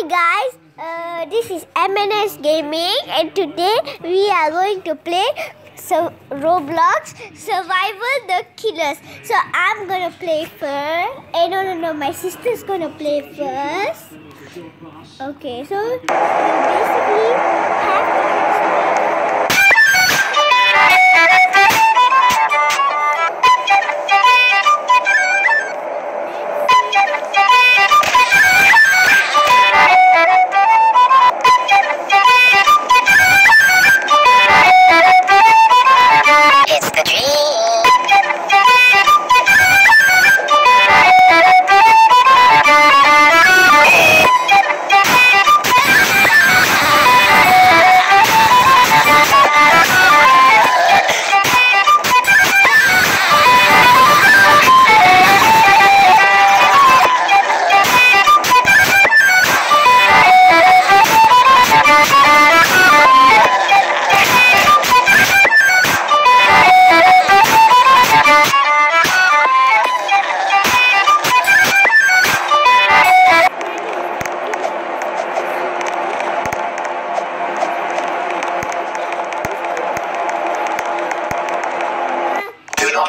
Hi guys, uh, this is MNS Gaming and today we are going to play so Roblox Survival the Killers. So I'm gonna play first. Eh, no, no, no, my sister's gonna play first. Okay, so you basically have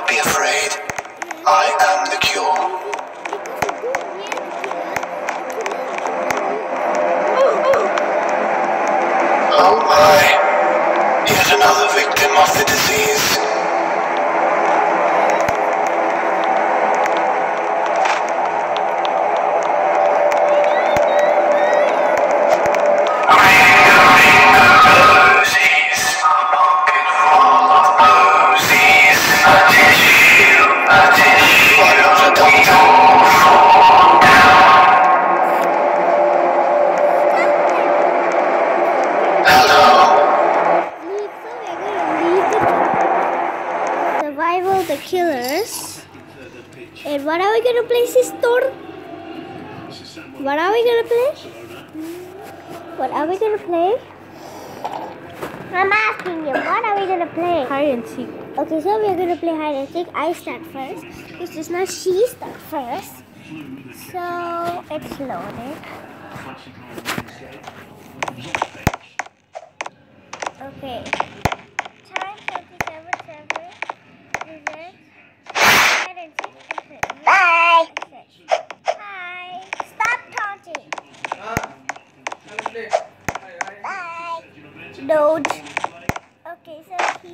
not be afraid. I am the cure. Oh my. Killers. And what are we gonna play, sister? What are we gonna play? What are we gonna play? I'm asking you, what are we gonna play? Hide and seek. Okay, so we're gonna play hide and seek. I start first. Because just now she start first. So it's loaded. Okay. No. Okay, so he's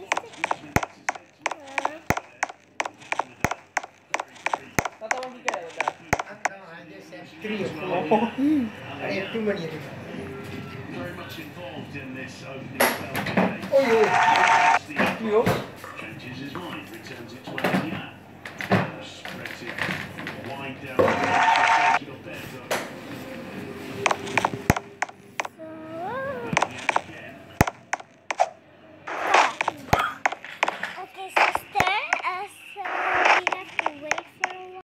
Very much involved in this opening Oh, yeah. Changes his mind, returns it to wide down.